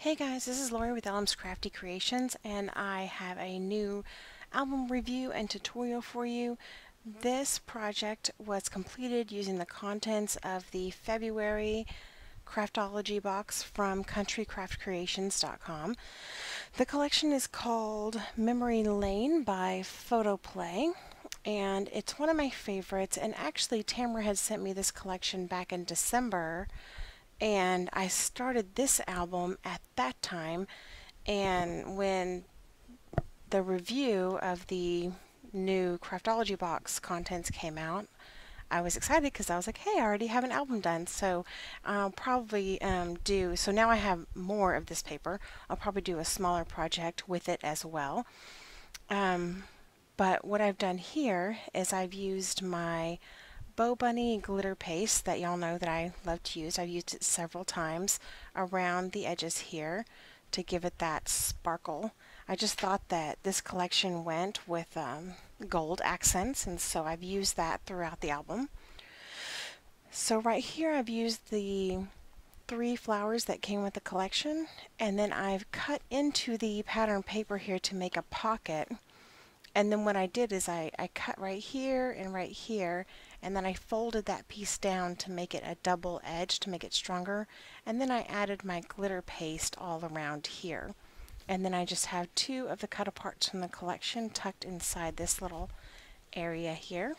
Hey guys, this is Lori with Elm's Crafty Creations and I have a new album review and tutorial for you. Mm-hmm. This project was completed using the contents of the February Craftology box from countrycraftcreations.com. The collection is called Memory Lane by Photoplay and it's one of my favorites and actually Tamara had sent me this collection back in December and I started this album at that time and when the review of the new Craftology box contents came out I was excited because I was like hey I already have an album done so I'll probably um, do so now I have more of this paper. I'll probably do a smaller project with it as well. Um, but what I've done here is I've used my Bo Bunny glitter paste that y'all know that I love to use. I've used it several times around the edges here to give it that sparkle. I just thought that this collection went with um, gold accents and so I've used that throughout the album. So right here I've used the three flowers that came with the collection and then I've cut into the pattern paper here to make a pocket and then what I did is I, I cut right here and right here and then I folded that piece down to make it a double edge to make it stronger. And then I added my glitter paste all around here. And then I just have two of the cut aparts from the collection tucked inside this little area here.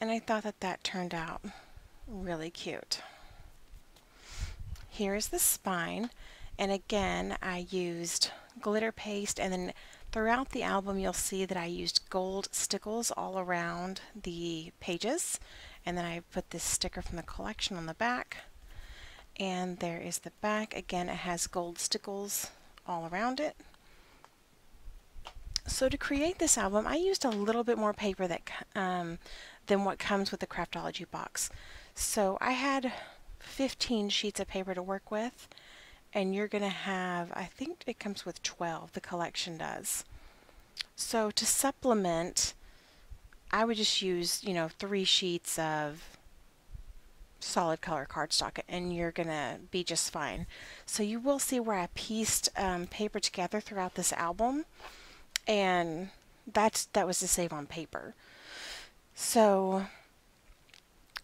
And I thought that that turned out really cute. Here's the spine. And again I used glitter paste and then Throughout the album you'll see that I used gold stickles all around the pages and then I put this sticker from the collection on the back. And there is the back. Again it has gold stickles all around it. So to create this album I used a little bit more paper that um, than what comes with the Craftology box. So I had 15 sheets of paper to work with and you're going to have, I think it comes with 12, the collection does. So to supplement, I would just use, you know, three sheets of solid color cardstock and you're going to be just fine. So you will see where I pieced um, paper together throughout this album and that's that was to save on paper. So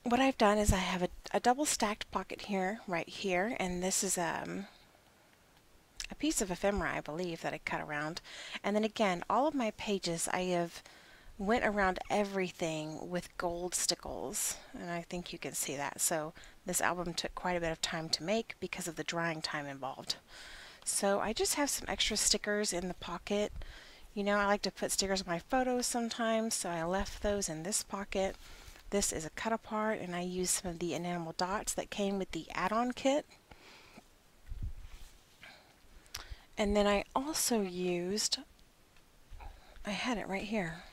what I've done is I have a, a double stacked pocket here, right here, and this is um, a piece of ephemera, I believe, that I cut around. And then again, all of my pages, I have went around everything with gold stickles, and I think you can see that. So this album took quite a bit of time to make because of the drying time involved. So I just have some extra stickers in the pocket. You know, I like to put stickers on my photos sometimes, so I left those in this pocket. This is a cut apart and I used some of the enamel dots that came with the add-on kit. And then I also used, I had it right here.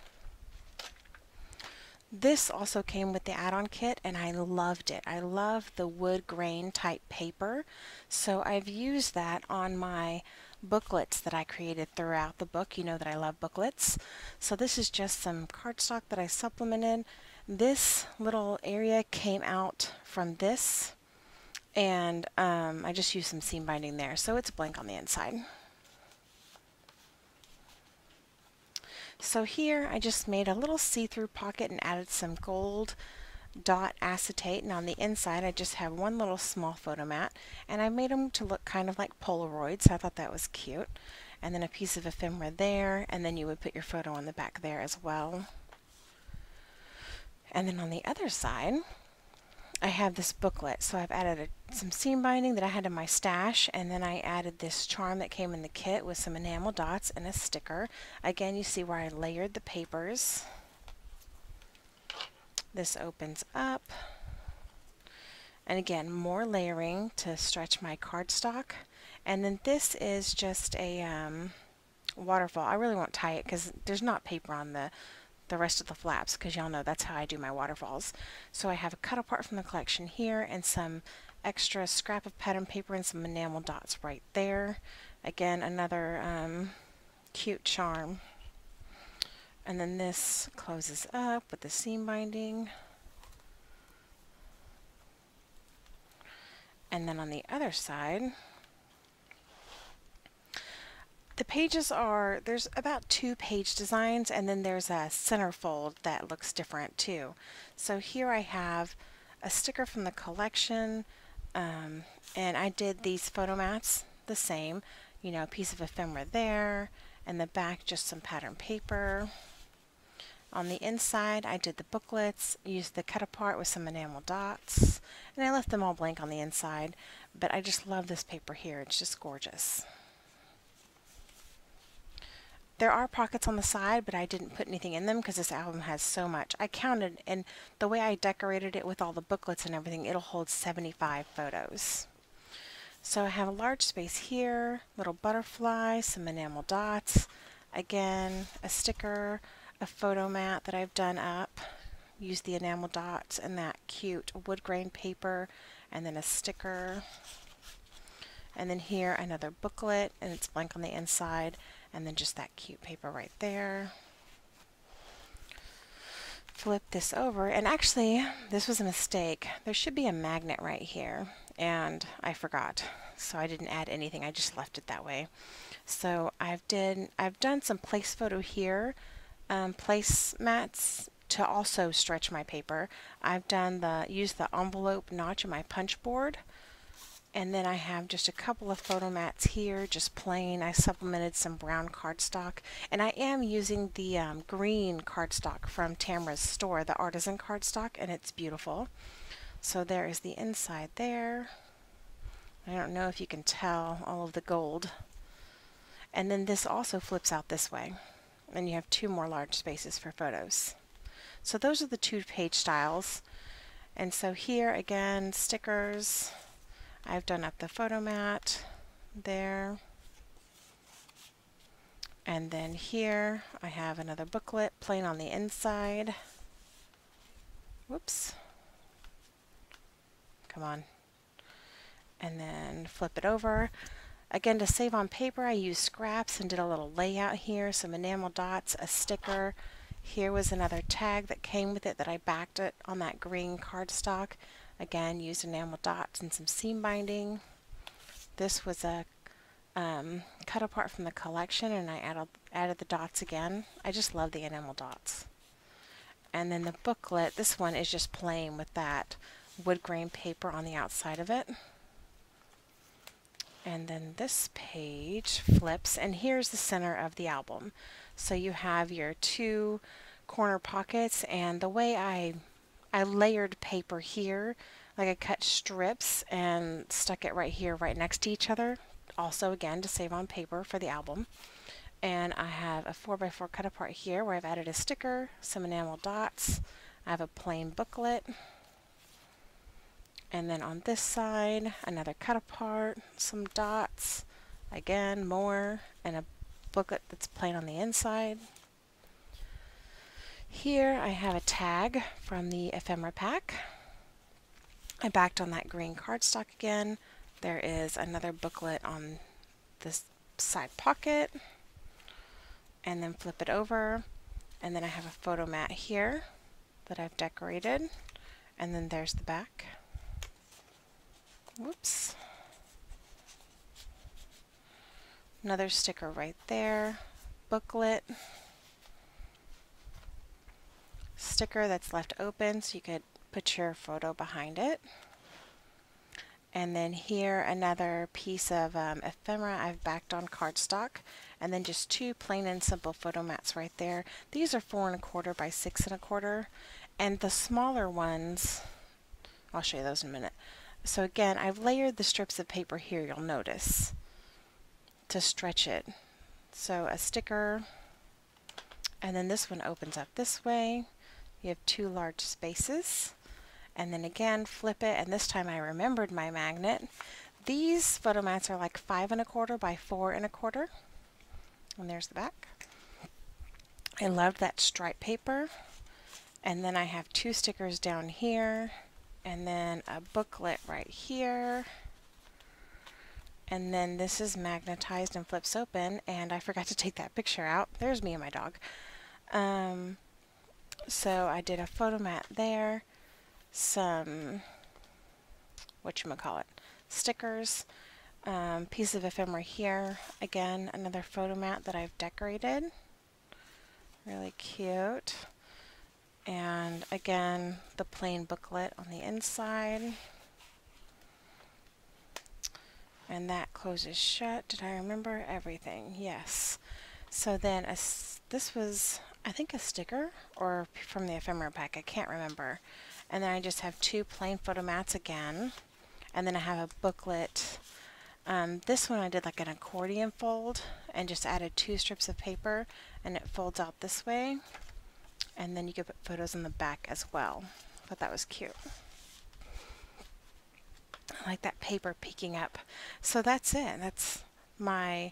This also came with the add-on kit and I loved it. I love the wood grain type paper. So I've used that on my booklets that I created throughout the book. You know that I love booklets. So this is just some cardstock that I supplemented this little area came out from this and um, I just used some seam binding there so it's blank on the inside. So here I just made a little see-through pocket and added some gold dot acetate and on the inside I just have one little small photo mat and I made them to look kind of like Polaroids so I thought that was cute and then a piece of ephemera there and then you would put your photo on the back there as well. And then on the other side, I have this booklet. So I've added a, some seam binding that I had in my stash, and then I added this charm that came in the kit with some enamel dots and a sticker. Again, you see where I layered the papers. This opens up. And again, more layering to stretch my cardstock. And then this is just a um, waterfall. I really won't tie it because there's not paper on the the rest of the flaps because y'all know that's how I do my waterfalls. So I have a cut apart from the collection here and some extra scrap of pattern paper and some enamel dots right there. Again, another um, cute charm. And then this closes up with the seam binding. And then on the other side, the pages are, there's about two page designs and then there's a centerfold that looks different too. So here I have a sticker from the collection um, and I did these photo mats the same. You know, a piece of ephemera there and the back just some pattern paper. On the inside, I did the booklets, used the cut apart with some enamel dots, and I left them all blank on the inside, but I just love this paper here. It's just gorgeous. There are pockets on the side, but I didn't put anything in them because this album has so much. I counted, and the way I decorated it with all the booklets and everything, it'll hold 75 photos. So I have a large space here, little butterfly, some enamel dots, again, a sticker, a photo mat that I've done up, use the enamel dots and that cute wood grain paper, and then a sticker. And then here another booklet, and it's blank on the inside, and then just that cute paper right there. Flip this over, and actually, this was a mistake. There should be a magnet right here, and I forgot, so I didn't add anything. I just left it that way. So I've did I've done some place photo here, um, place mats to also stretch my paper. I've done the use the envelope notch in my punch board and then I have just a couple of photo mats here, just plain. I supplemented some brown cardstock. And I am using the um, green cardstock from Tamara's store, the artisan cardstock, and it's beautiful. So there is the inside there. I don't know if you can tell all of the gold. And then this also flips out this way. And you have two more large spaces for photos. So those are the two page styles. And so here again, stickers, I've done up the photo mat there. And then here I have another booklet plain on the inside. Whoops. Come on. And then flip it over. Again, to save on paper, I used scraps and did a little layout here, some enamel dots, a sticker. Here was another tag that came with it that I backed it on that green cardstock. Again, used enamel dots and some seam binding. This was a um, cut apart from the collection and I added, added the dots again. I just love the enamel dots. And then the booklet, this one is just plain with that wood grain paper on the outside of it. And then this page flips and here's the center of the album. So you have your two corner pockets and the way I I layered paper here. Like I cut strips and stuck it right here, right next to each other. Also, again, to save on paper for the album. And I have a 4x4 cut apart here where I've added a sticker, some enamel dots. I have a plain booklet. And then on this side, another cut apart, some dots, again, more, and a booklet that's plain on the inside. Here I have a tag from the ephemera pack. I backed on that green cardstock again. There is another booklet on this side pocket and then flip it over and then I have a photo mat here that I've decorated and then there's the back. Whoops. Another sticker right there. Booklet sticker that's left open so you could put your photo behind it. And then here another piece of um, ephemera I've backed on cardstock and then just two plain and simple photo mats right there. These are four and a quarter by six and a quarter and the smaller ones, I'll show you those in a minute. So again, I've layered the strips of paper here, you'll notice, to stretch it. So a sticker, and then this one opens up this way. You have two large spaces and then again flip it and this time I remembered my magnet. These photo mats are like five and a quarter by four and a quarter and there's the back. I loved that stripe paper and then I have two stickers down here and then a booklet right here and then this is magnetized and flips open and I forgot to take that picture out. There's me and my dog. Um, so I did a photo mat there, some, what you call it, stickers, um, piece of ephemera here. Again, another photo mat that I've decorated. Really cute. And again, the plain booklet on the inside. And that closes shut. Did I remember everything? Yes. So then this was, I think, a sticker or from the ephemera pack. I can't remember. And then I just have two plain photo mats again. And then I have a booklet. Um, this one I did like an accordion fold and just added two strips of paper and it folds out this way. And then you can put photos in the back as well. Thought that was cute. I like that paper peeking up. So that's it. That's my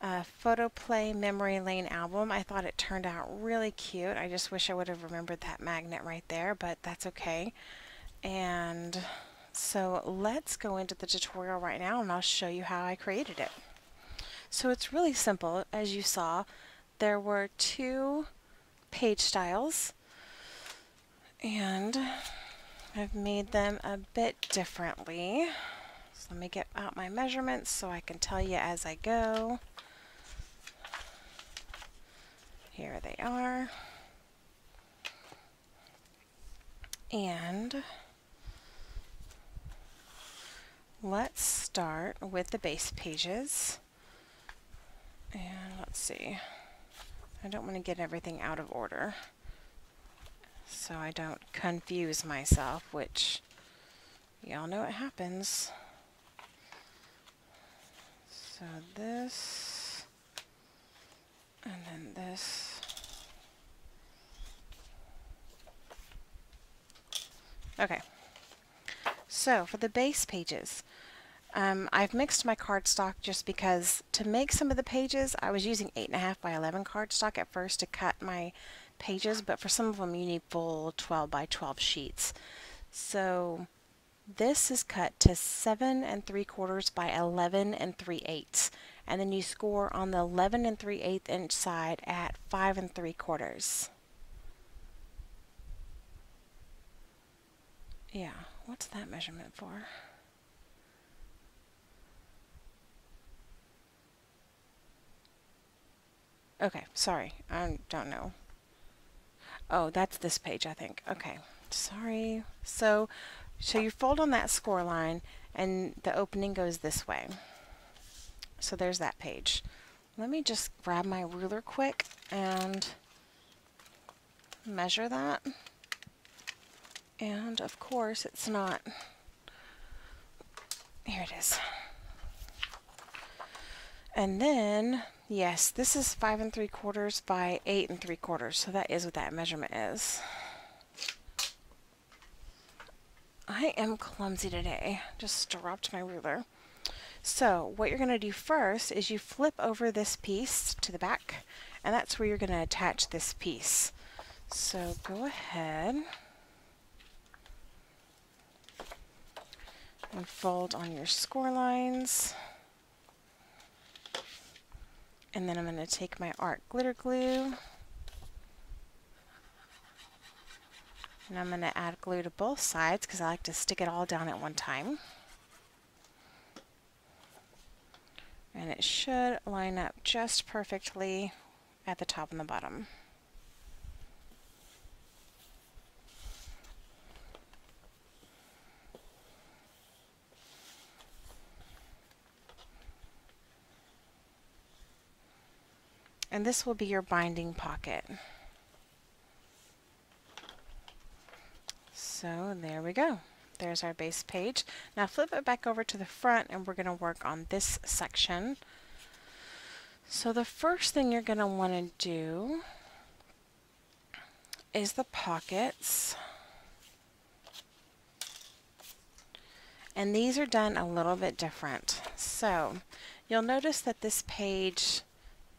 uh, Photo Play Memory Lane album. I thought it turned out really cute. I just wish I would have remembered that magnet right there, but that's okay. And so let's go into the tutorial right now and I'll show you how I created it. So it's really simple. As you saw, there were two page styles and I've made them a bit differently. So let me get out my measurements so I can tell you as I go. Here they are. And let's start with the base pages. And let's see. I don't want to get everything out of order so I don't confuse myself, which y'all know it happens. So this, and then this. Okay, so for the base pages, um, I've mixed my cardstock just because to make some of the pages, I was using 8.5 by 11 cardstock at first to cut my pages, but for some of them you need full 12 by 12 sheets. So this is cut to 7 and 3 quarters by 11 and 3 eighths. And then you score on the 11 and 3 eighth inch side at 5 and 3 quarters. Yeah, what's that measurement for? Okay, sorry, I don't know. Oh, that's this page, I think. Okay, sorry. So, so you fold on that score line, and the opening goes this way. So there's that page. Let me just grab my ruler quick and measure that. And of course, it's not. Here it is. And then Yes, this is five and three quarters by eight and three quarters, so that is what that measurement is. I am clumsy today. Just dropped my ruler. So what you're going to do first is you flip over this piece to the back, and that's where you're going to attach this piece. So go ahead and fold on your score lines. And then I'm going to take my art glitter glue and I'm going to add glue to both sides because I like to stick it all down at one time. And it should line up just perfectly at the top and the bottom. and this will be your binding pocket. So there we go. There's our base page. Now flip it back over to the front and we're going to work on this section. So the first thing you're going to want to do is the pockets. And these are done a little bit different. So you'll notice that this page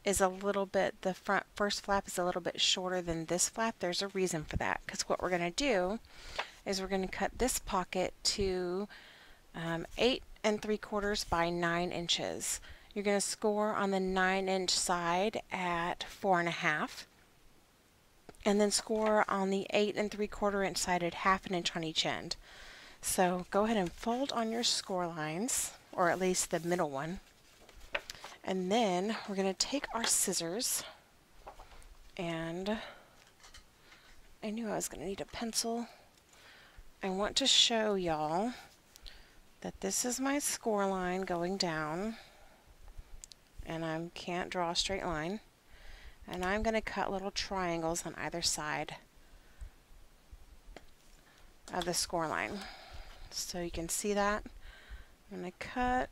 is a little bit, the front first flap is a little bit shorter than this flap. There's a reason for that because what we're going to do is we're going to cut this pocket to um, 8 and 3 quarters by 9 inches. You're going to score on the 9 inch side at 4.5 and then score on the 8 and 3 quarter inch side at half an inch on each end. So go ahead and fold on your score lines or at least the middle one. And then we're going to take our scissors and I knew I was going to need a pencil. I want to show y'all that this is my score line going down and I can't draw a straight line. And I'm going to cut little triangles on either side of the score line. So you can see that. I'm going to cut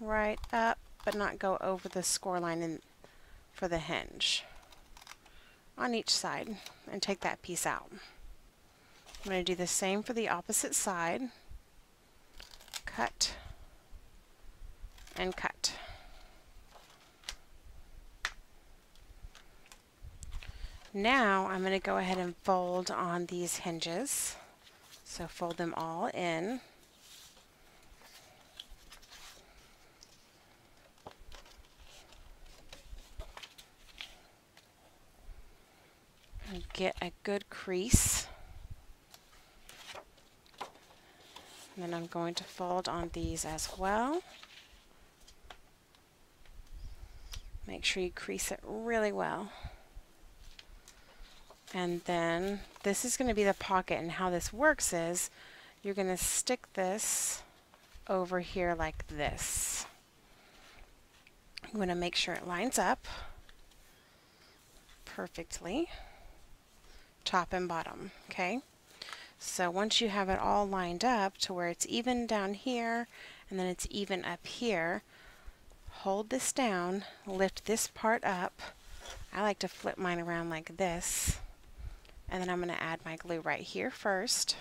right up but not go over the score line in, for the hinge on each side and take that piece out. I'm going to do the same for the opposite side. Cut and cut. Now I'm going to go ahead and fold on these hinges. So fold them all in. And get a good crease. And then I'm going to fold on these as well. Make sure you crease it really well. And then this is going to be the pocket and how this works is you're going to stick this over here like this. I'm going to make sure it lines up perfectly top and bottom okay so once you have it all lined up to where it's even down here and then it's even up here hold this down lift this part up I like to flip mine around like this and then I'm going to add my glue right here first.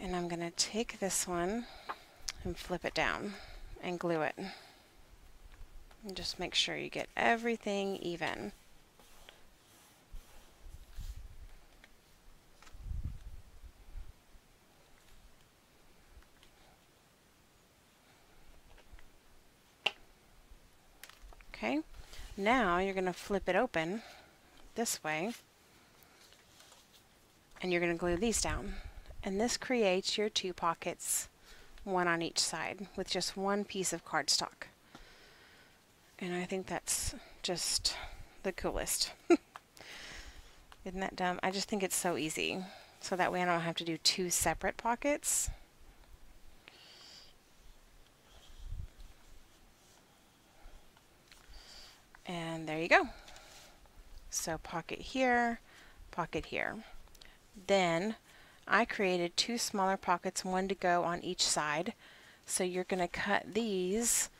And I'm going to take this one and flip it down and glue it. And just make sure you get everything even. Okay, now you're going to flip it open this way and you're going to glue these down. And this creates your two pockets, one on each side, with just one piece of cardstock. And I think that's just the coolest. Isn't that dumb? I just think it's so easy. So that way I don't have to do two separate pockets. And there you go. So pocket here, pocket here. Then I created two smaller pockets, one to go on each side. So you're going to cut these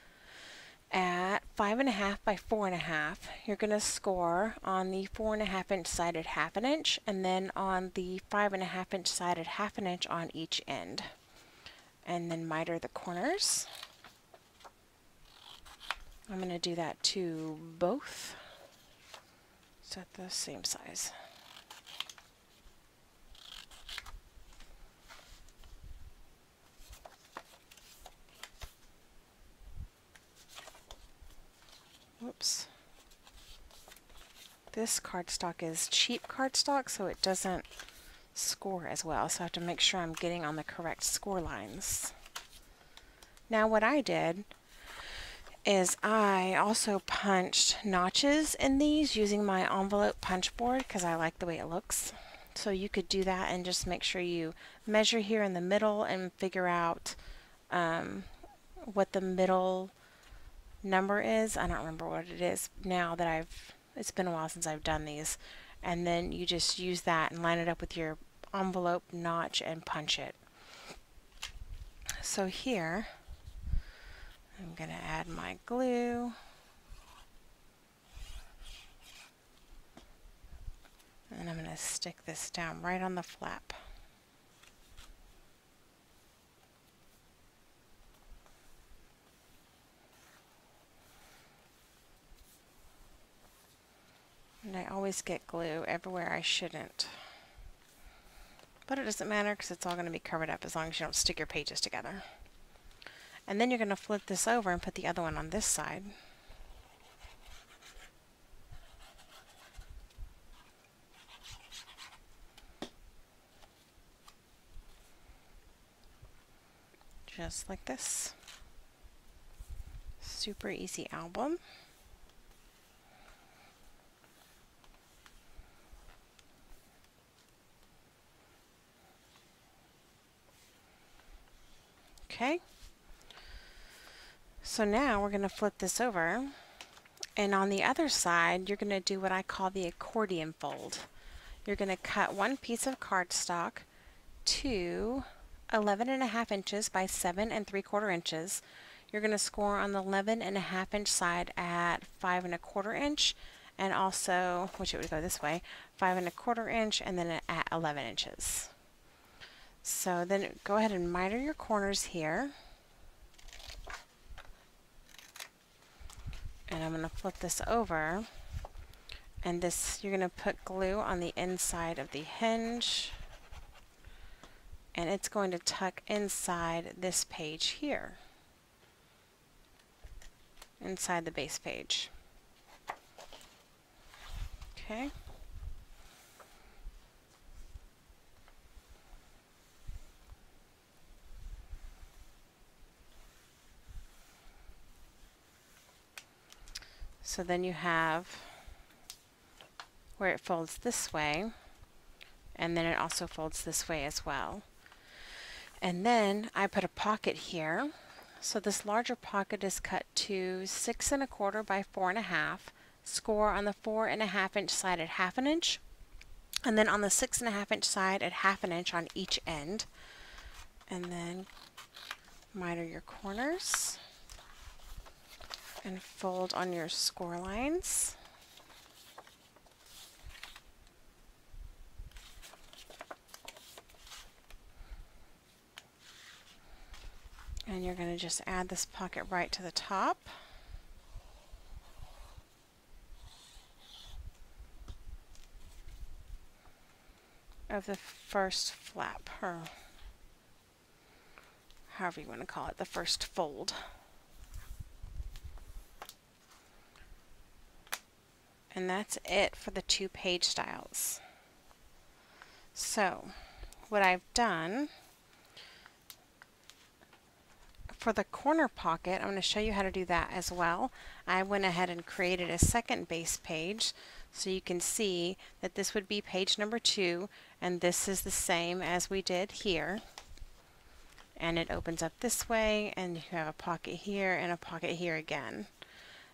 at five and a half by four and a half. You're going to score on the four and a half inch side at half an inch and then on the five and a half inch side at half an inch on each end. And then miter the corners. I'm going to do that to both. Set the same size. Whoops. This cardstock is cheap cardstock, so it doesn't score as well. So I have to make sure I'm getting on the correct score lines. Now what I did is I also punched notches in these using my envelope punch board because I like the way it looks. So you could do that and just make sure you measure here in the middle and figure out um, what the middle number is. I don't remember what it is now that I've, it's been a while since I've done these. And then you just use that and line it up with your envelope notch and punch it. So here, I'm going to add my glue. And I'm going to stick this down right on the flap. And I always get glue everywhere I shouldn't. But it doesn't matter because it's all going to be covered up as long as you don't stick your pages together. And then you're going to flip this over and put the other one on this side. Just like this. Super easy album. Okay. So now we're going to flip this over and on the other side you're going to do what I call the accordion fold. You're going to cut one piece of cardstock to 11 and a half inches by 7 and 3 quarter inches. You're going to score on the 11 and a half inch side at 5 and a quarter inch and also, which it would go this way, 5 and a quarter inch and then at 11 inches. So then go ahead and miter your corners here. And I'm going to flip this over. And this, you're going to put glue on the inside of the hinge. And it's going to tuck inside this page here. Inside the base page. Okay. So then you have where it folds this way and then it also folds this way as well. And then I put a pocket here. So this larger pocket is cut to six and a quarter by four and a half. Score on the four and a half inch side at half an inch. And then on the six and a half inch side at half an inch on each end. And then miter your corners and fold on your score lines. And you're going to just add this pocket right to the top. of the first flap, or however you want to call it, the first fold. And that's it for the two page styles. So, what I've done for the corner pocket, I'm going to show you how to do that as well. I went ahead and created a second base page so you can see that this would be page number two and this is the same as we did here. And it opens up this way and you have a pocket here and a pocket here again.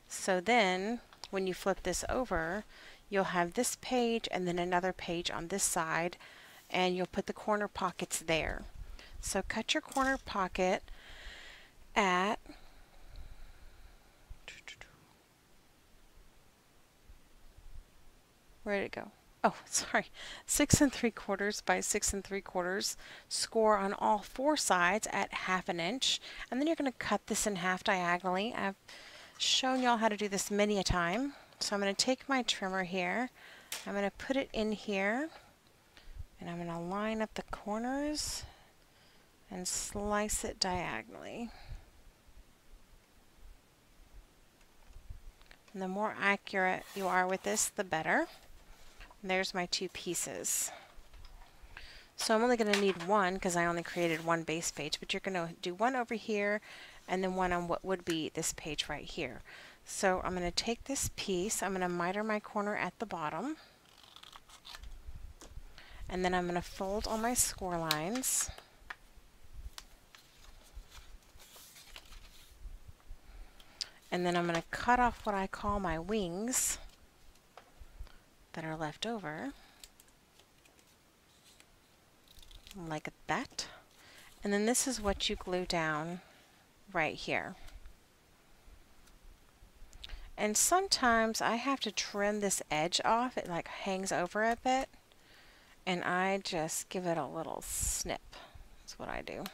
So then when you flip this over, you'll have this page and then another page on this side, and you'll put the corner pockets there. So cut your corner pocket at where did it go? Oh, sorry, six and three quarters by six and three quarters. Score on all four sides at half an inch, and then you're going to cut this in half diagonally. I've shown y'all how to do this many a time. So I'm going to take my trimmer here, I'm going to put it in here, and I'm going to line up the corners and slice it diagonally. And the more accurate you are with this, the better. And there's my two pieces. So I'm only going to need one because I only created one base page, but you're going to do one over here and then one on what would be this page right here. So I'm going to take this piece, I'm going to miter my corner at the bottom, and then I'm going to fold all my score lines. And then I'm going to cut off what I call my wings that are left over, like that. And then this is what you glue down right here. And sometimes I have to trim this edge off. It like hangs over a bit. And I just give it a little snip. That's what I do.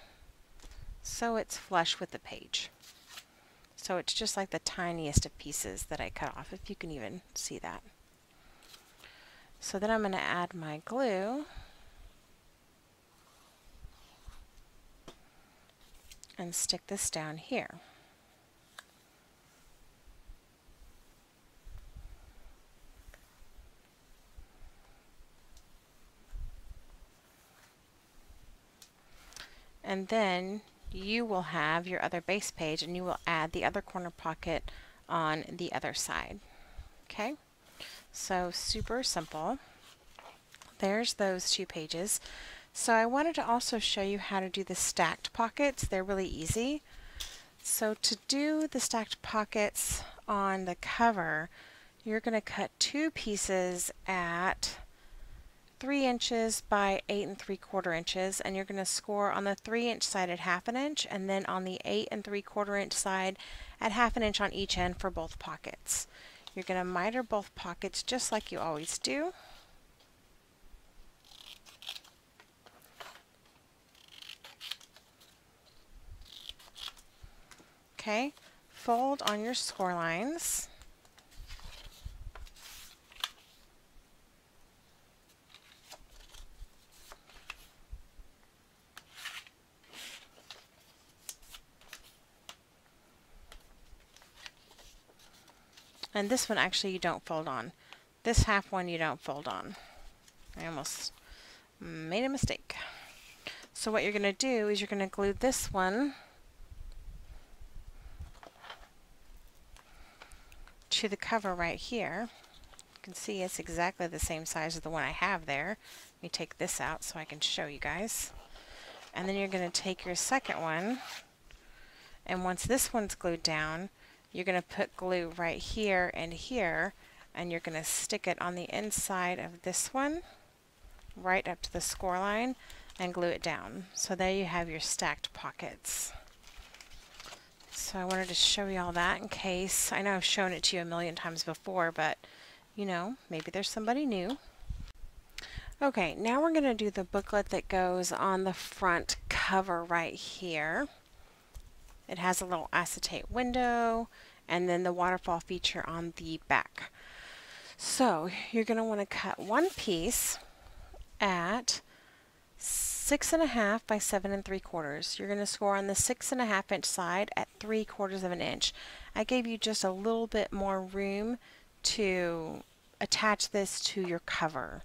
So it's flush with the page. So it's just like the tiniest of pieces that I cut off, if you can even see that. So then I'm going to add my glue. And stick this down here. And then you will have your other base page and you will add the other corner pocket on the other side. Okay, so super simple. There's those two pages. So I wanted to also show you how to do the stacked pockets. They're really easy. So to do the stacked pockets on the cover, you're going to cut two pieces at 3 inches by 8 and 3 quarter inches and you're going to score on the 3 inch side at half an inch and then on the 8 and 3 quarter inch side at half an inch on each end for both pockets. You're going to miter both pockets just like you always do. Okay, fold on your score lines. And this one actually you don't fold on. This half one you don't fold on. I almost made a mistake. So what you're going to do is you're going to glue this one to the cover right here. You can see it's exactly the same size as the one I have there. Let me take this out so I can show you guys. And then you're going to take your second one and once this one's glued down you're going to put glue right here and here and you're going to stick it on the inside of this one right up to the score line and glue it down. So there you have your stacked pockets. So I wanted to show you all that in case, I know I've shown it to you a million times before, but you know, maybe there's somebody new. Okay, now we're going to do the booklet that goes on the front cover right here. It has a little acetate window and then the waterfall feature on the back. So you're going to want to cut one piece at six and a half by seven and three quarters. You're going to score on the six and a half inch side at three quarters of an inch. I gave you just a little bit more room to attach this to your cover.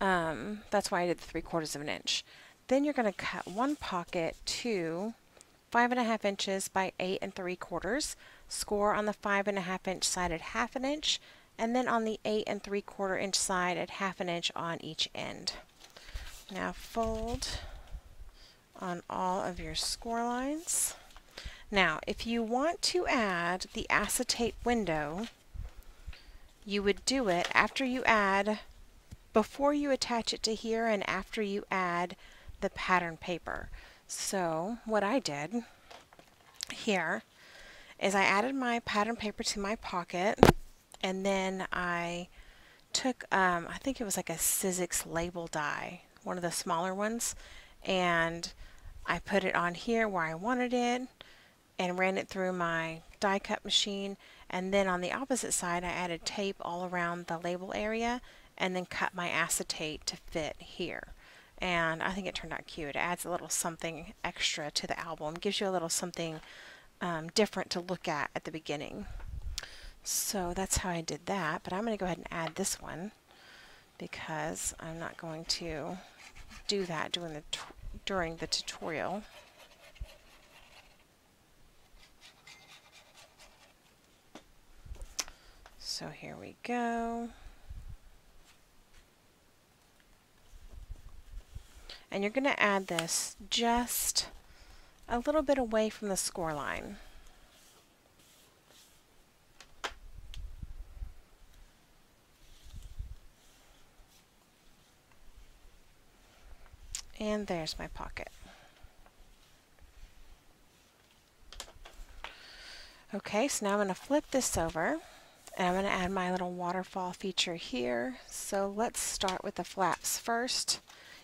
Um, that's why I did the three quarters of an inch. Then you're going to cut one pocket to five and a half inches by eight and three quarters. Score on the five and a half inch side at half an inch, and then on the eight and three quarter inch side at half an inch on each end. Now fold on all of your score lines. Now, if you want to add the acetate window, you would do it after you add, before you attach it to here and after you add the pattern paper. So what I did here is I added my pattern paper to my pocket and then I took, um, I think it was like a Sizzix label die, one of the smaller ones, and I put it on here where I wanted it and ran it through my die cut machine and then on the opposite side I added tape all around the label area and then cut my acetate to fit here and I think it turned out cute. It adds a little something extra to the album, gives you a little something um, different to look at at the beginning. So that's how I did that, but I'm going to go ahead and add this one because I'm not going to do that during the, during the tutorial. So here we go. And you're going to add this just a little bit away from the score line. And there's my pocket. Okay, so now I'm going to flip this over and I'm going to add my little waterfall feature here. So let's start with the flaps first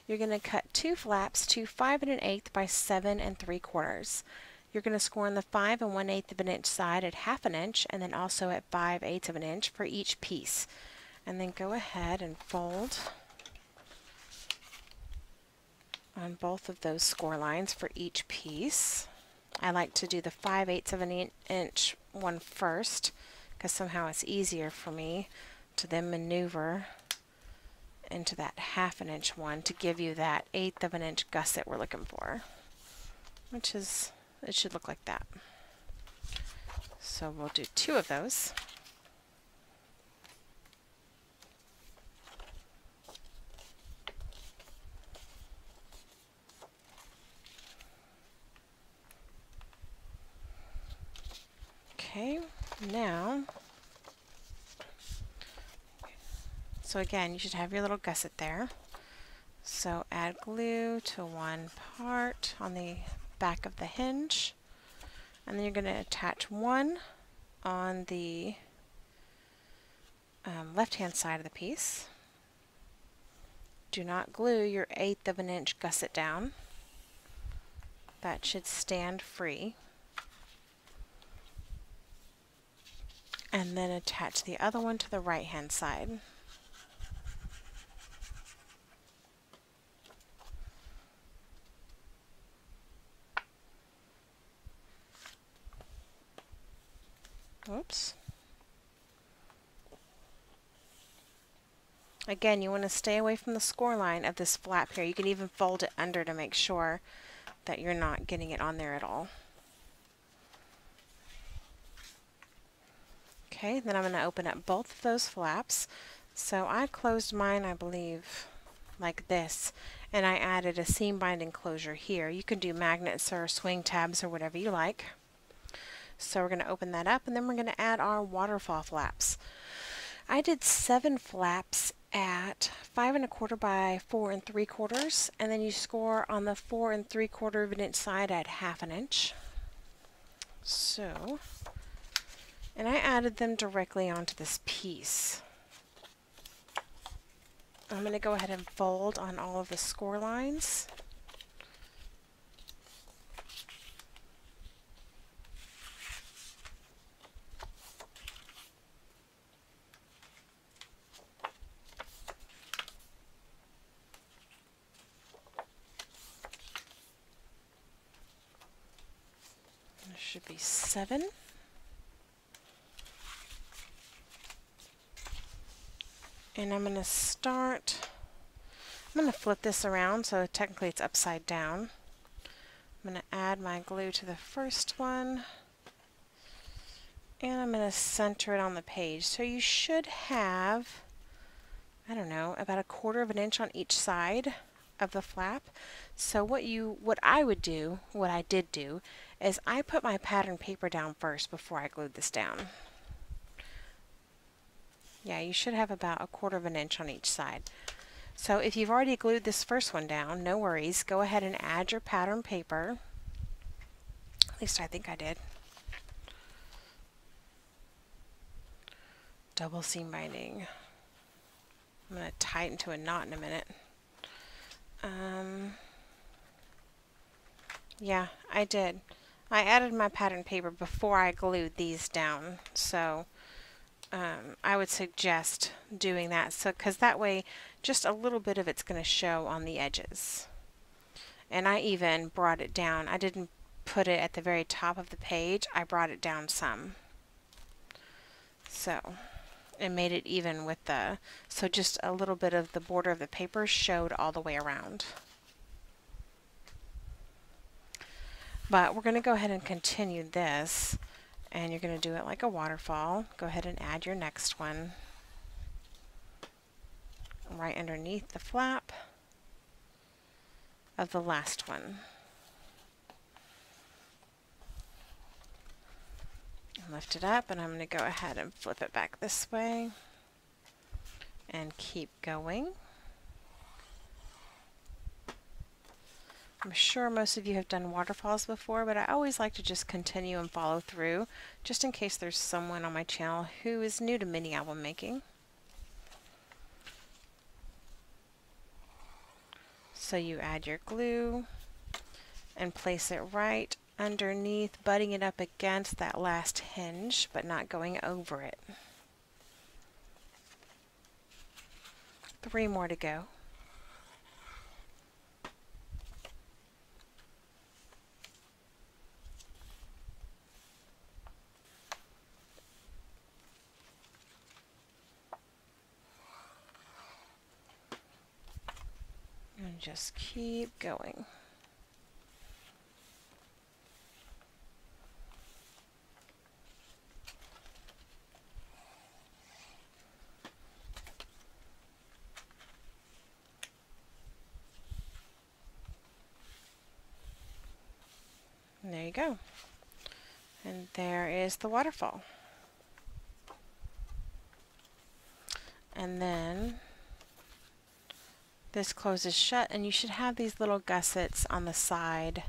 you're going to cut two flaps to 5 and an eighth by 7 and 3 quarters. You're going to score on the 5 and 1 eighth of an inch side at half an inch and then also at 5 eighths of an inch for each piece. And then go ahead and fold on both of those score lines for each piece. I like to do the 5 eighths of an inch one first because somehow it's easier for me to then maneuver into that half an inch one to give you that eighth of an inch gusset we're looking for. which is, it should look like that. So we'll do two of those. Okay, now, so again, you should have your little gusset there. So add glue to one part on the back of the hinge. And then you're going to attach one on the um, left-hand side of the piece. Do not glue your eighth of an inch gusset down. That should stand free. And then attach the other one to the right-hand side. Oops. Again, you want to stay away from the score line of this flap here. You can even fold it under to make sure that you're not getting it on there at all. Okay, then I'm going to open up both of those flaps. So I closed mine, I believe, like this, and I added a seam binding closure here. You can do magnets or swing tabs or whatever you like. So we're going to open that up and then we're going to add our waterfall flaps. I did seven flaps at five and a quarter by four and three quarters and then you score on the four and three quarter of an inch side at half an inch. So, and I added them directly onto this piece. I'm going to go ahead and fold on all of the score lines. should be seven. And I'm going to start, I'm going to flip this around so technically it's upside down. I'm going to add my glue to the first one. And I'm going to center it on the page. So you should have, I don't know, about a quarter of an inch on each side of the flap. So what you, what I would do, what I did do, is I put my pattern paper down first before I glued this down. Yeah, you should have about a quarter of an inch on each side. So if you've already glued this first one down, no worries. Go ahead and add your pattern paper. At least I think I did. Double seam binding. I'm going to tie it into a knot in a minute. Um, yeah, I did. I added my pattern paper before I glued these down, so um, I would suggest doing that so because that way just a little bit of it's going to show on the edges. And I even brought it down. I didn't put it at the very top of the page. I brought it down some. So it made it even with the, so just a little bit of the border of the paper showed all the way around. But we're going to go ahead and continue this and you're going to do it like a waterfall. Go ahead and add your next one right underneath the flap of the last one. Lift it up and I'm going to go ahead and flip it back this way and keep going. I'm sure most of you have done waterfalls before, but I always like to just continue and follow through, just in case there's someone on my channel who is new to mini album making. So you add your glue and place it right underneath, butting it up against that last hinge, but not going over it. Three more to go. and just keep going. And there you go. And there is the waterfall. And then this closes shut and you should have these little gussets on the side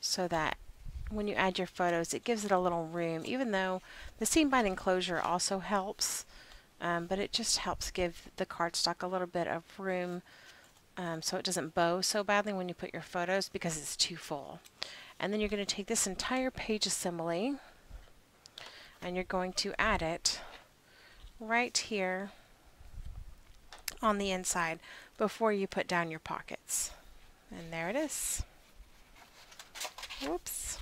so that when you add your photos it gives it a little room even though the seam binding closure also helps um, but it just helps give the cardstock a little bit of room um, so it doesn't bow so badly when you put your photos because it's too full. And then you're going to take this entire page assembly and you're going to add it right here on the inside before you put down your pockets. And there it is. Whoops.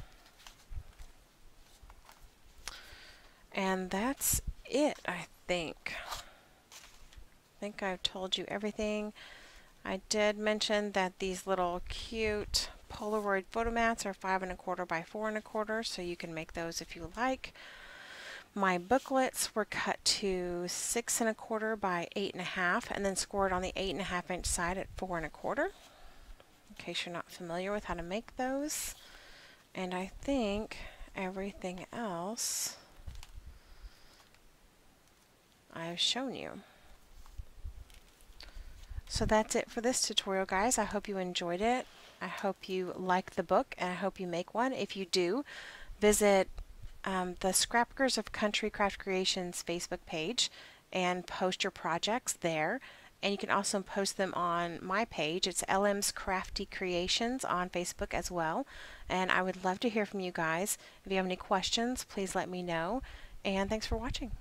And that's it, I think. I think I've told you everything. I did mention that these little cute Polaroid photo mats are five and a quarter by four and a quarter, so you can make those if you like. My booklets were cut to six and a quarter by eight and a half, and then scored on the eight and a half inch side at four and a quarter. In case you're not familiar with how to make those. And I think everything else I've shown you. So that's it for this tutorial guys. I hope you enjoyed it. I hope you like the book and I hope you make one. If you do, visit um, the Scrapbookers of Country Craft Creations Facebook page and post your projects there. And you can also post them on my page. It's LM's Crafty Creations on Facebook as well. And I would love to hear from you guys. If you have any questions, please let me know. And thanks for watching.